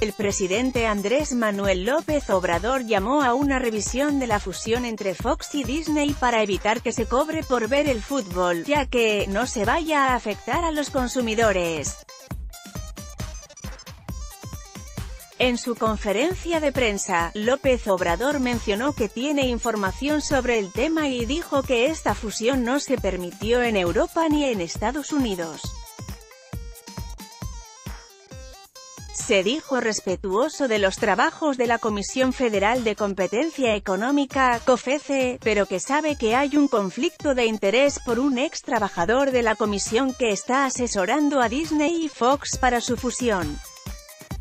El presidente Andrés Manuel López Obrador llamó a una revisión de la fusión entre Fox y Disney para evitar que se cobre por ver el fútbol, ya que no se vaya a afectar a los consumidores. En su conferencia de prensa, López Obrador mencionó que tiene información sobre el tema y dijo que esta fusión no se permitió en Europa ni en Estados Unidos. se dijo respetuoso de los trabajos de la Comisión Federal de Competencia Económica, COFECE, pero que sabe que hay un conflicto de interés por un ex trabajador de la comisión que está asesorando a Disney y Fox para su fusión.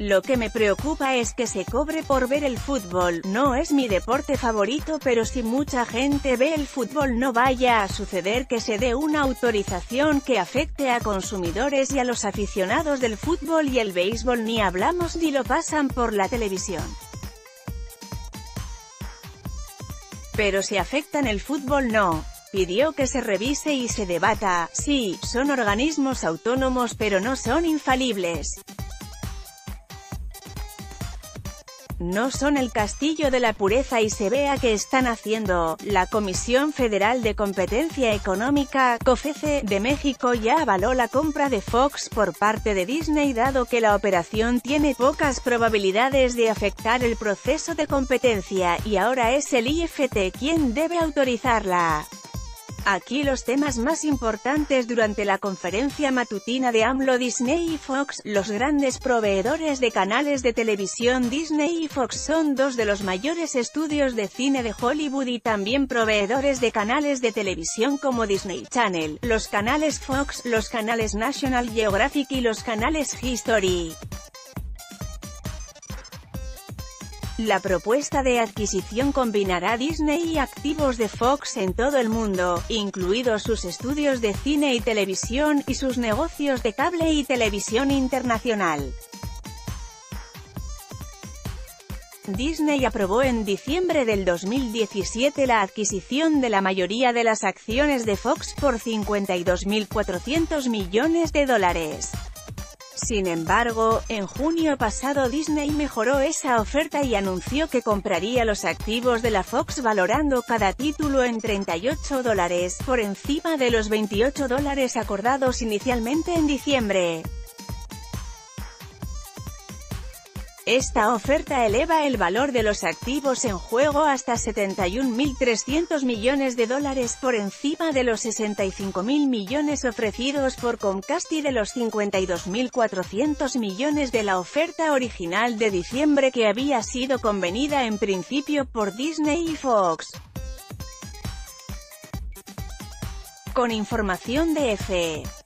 Lo que me preocupa es que se cobre por ver el fútbol, no es mi deporte favorito pero si mucha gente ve el fútbol no vaya a suceder que se dé una autorización que afecte a consumidores y a los aficionados del fútbol y el béisbol ni hablamos ni lo pasan por la televisión. Pero si afectan el fútbol no, pidió que se revise y se debata, sí, son organismos autónomos pero no son infalibles. No son el castillo de la pureza y se vea que están haciendo. La Comisión Federal de Competencia Económica, COFECE, de México ya avaló la compra de Fox por parte de Disney dado que la operación tiene pocas probabilidades de afectar el proceso de competencia, y ahora es el IFT quien debe autorizarla. Aquí los temas más importantes durante la conferencia matutina de AMLO Disney y Fox, los grandes proveedores de canales de televisión Disney y Fox son dos de los mayores estudios de cine de Hollywood y también proveedores de canales de televisión como Disney Channel, los canales Fox, los canales National Geographic y los canales History. La propuesta de adquisición combinará Disney y activos de Fox en todo el mundo, incluidos sus estudios de cine y televisión, y sus negocios de cable y televisión internacional. Disney aprobó en diciembre del 2017 la adquisición de la mayoría de las acciones de Fox por 52.400 millones de dólares. Sin embargo, en junio pasado Disney mejoró esa oferta y anunció que compraría los activos de la Fox valorando cada título en 38 dólares, por encima de los 28 dólares acordados inicialmente en diciembre. Esta oferta eleva el valor de los activos en juego hasta 71.300 millones de dólares por encima de los 65.000 millones ofrecidos por Comcast y de los 52.400 millones de la oferta original de diciembre que había sido convenida en principio por Disney y Fox. Con información de EFE.